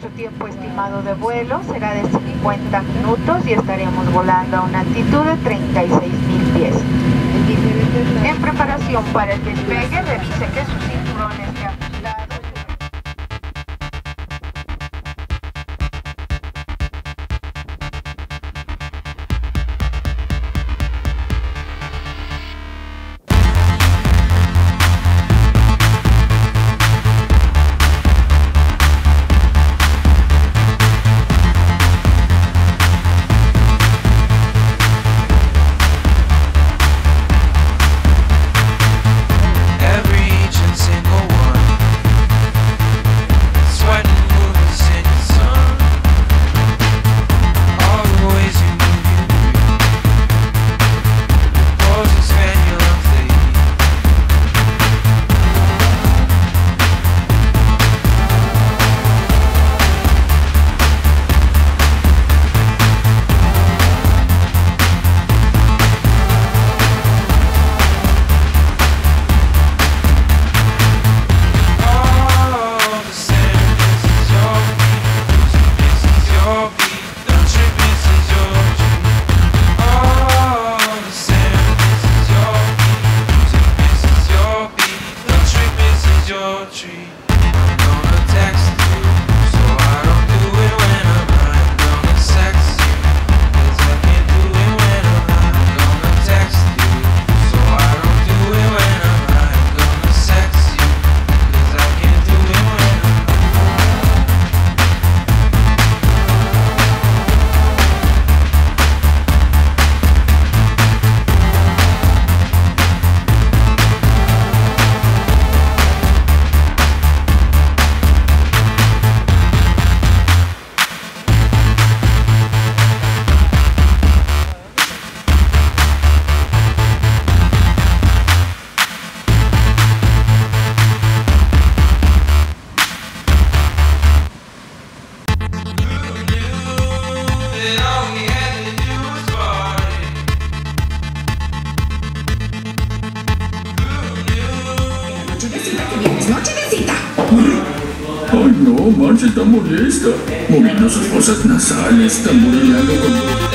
Nuestro tiempo estimado de vuelo será de 50 minutos y estaremos volando a una altitud de 36 mil pies. En preparación para el despegue, revise que sus moviendo sus fosas nasales, tamborileando con...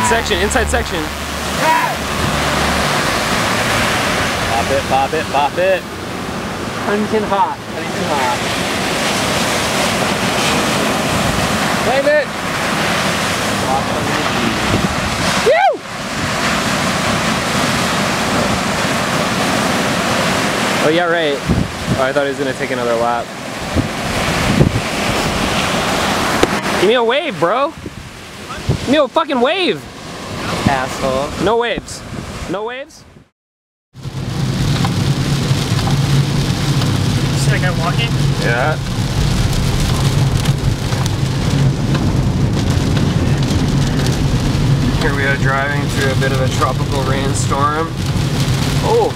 Inside section, inside section. Pop it, pop it, pop it. Huntington hot, Huntington hot. Claim it. Woo! Oh yeah, right. Oh, I thought he was gonna take another lap. Give me a wave, bro. No, fucking wave! Asshole. No waves. No waves? See that guy walking? Yeah. Here we are driving through a bit of a tropical rainstorm. Oh!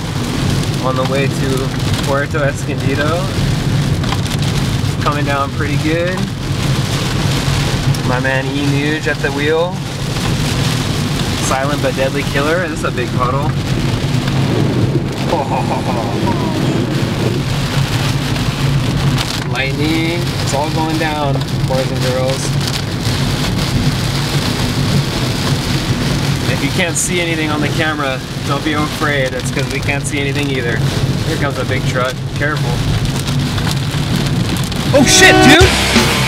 On the way to Puerto Escondido. Coming down pretty good. My man E. Nuge at the wheel. Silent but deadly killer. This is a big puddle. Lightning. It's all going down, boys and girls. If you can't see anything on the camera, don't be afraid. That's because we can't see anything either. Here comes a big truck. Careful. Oh shit, dude!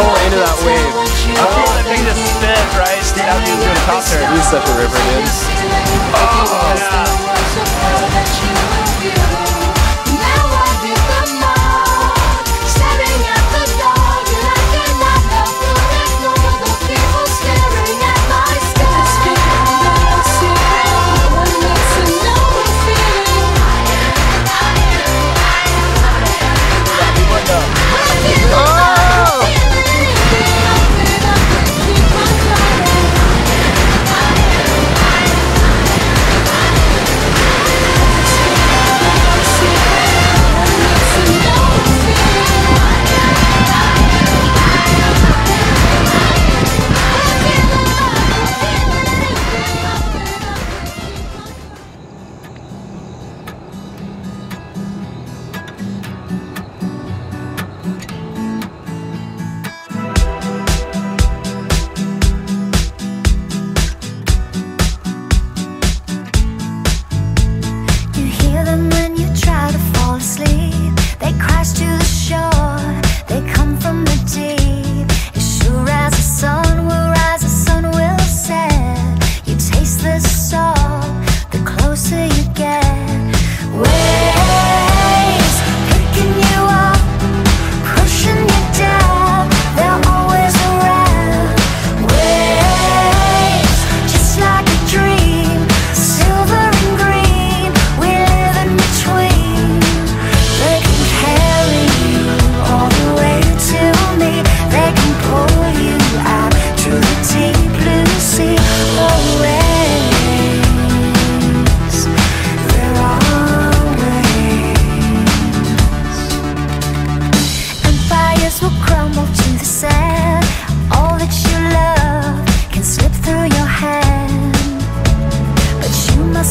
pull into that wave. Oh, feel that thing just spit, right? That was just doing a top turn. He's such a river, dude. Oh, yeah.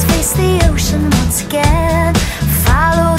face the ocean once again. Follow